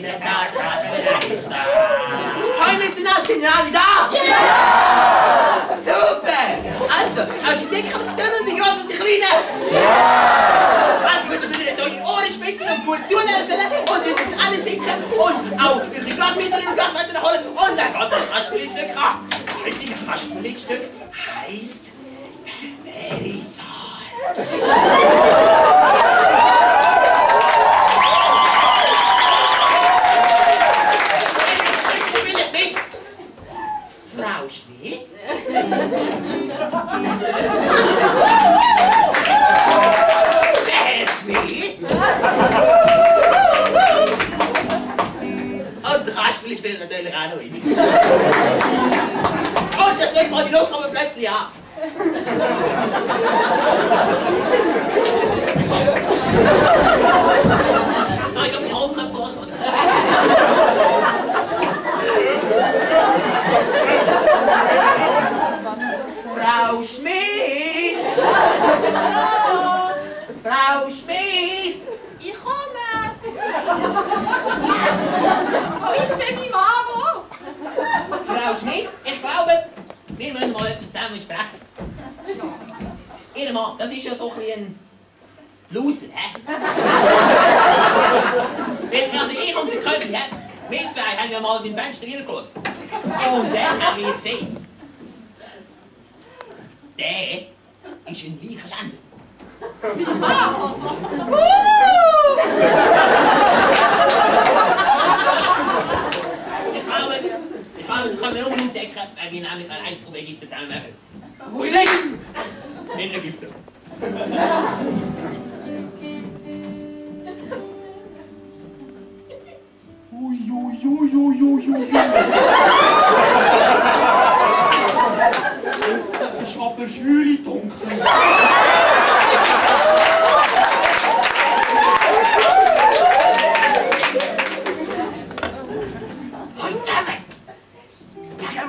In der Tat hast bereits da. Ja! Super! Also, Architekt, habt ihr können die Großen und die Kleinen? Ja! Also gut, dann müsst ihr jetzt eure Ohren spitzen und gut zuhören und ihr jetzt alle sitzen und auch eure Gastmieter und Gastmieter holen und dann geht das Kasperlstück an. Heutige Kasperlstück heisst Und der Kasperl spielt natürlich auch noch mit. Und das legt mal die Luft aber plötzlich an. Nein, ich hab die Holzköpfe vorgeschlagen. Frau Schmidt! Frau Schmidt! Ich komme! Schmidt, ich glaube, wir müssen mal etwas zusammen sprechen. Ihr Mann, das ist ja so ein bisschen Loser, hä? Also ich und der König, hä? Wir zwei haben ja mal beim Fenster reingeschaut. Und dann haben wir gesehen, der ist ein Leichenschänder. Ich glaube, ich glaube, das können wir nur entdecken, wenn wir nämlich ein Einspruch Ägypten zusammen machen. Wo ist das? In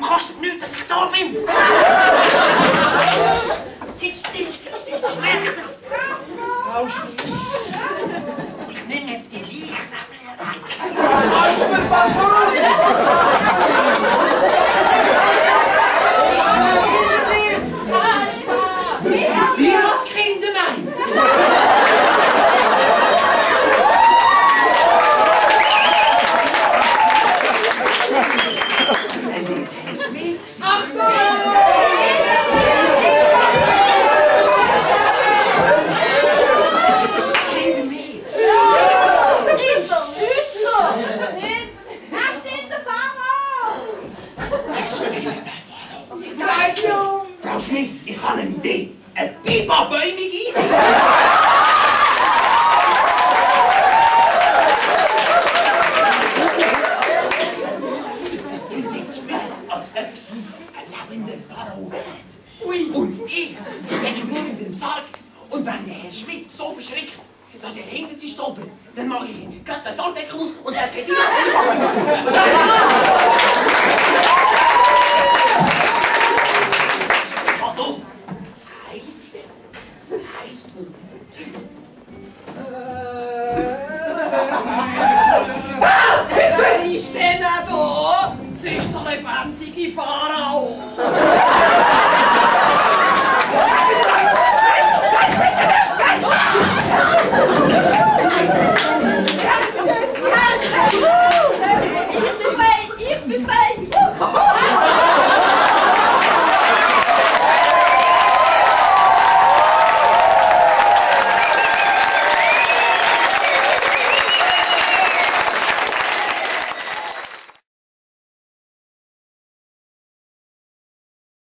kostet nichts, dass ich da bin! Sitz still, sitz still, sonst merkt er's! Frau Schmidt. Ich nehme jetzt die Leichnämmchen weg! Kasper, pass auf! Sind Sie das Kindermein? Ein Herr Schmidt! Kindermein! Ist doch nicht so! Nicht! Da steht der Pharao! Frau Schmidt, ich habe eine Idee. der in dem Sarg. Und wenn der Herr Schmidt so verschrickt, dass er hinter sich stolpert, dann mache ich ihn gerade das Sarg aus und er geht ihn Was los? Äh, Heiß? Heiß? Ah! Bist du? Ich stehe da! Sie ist der lebendige Vater!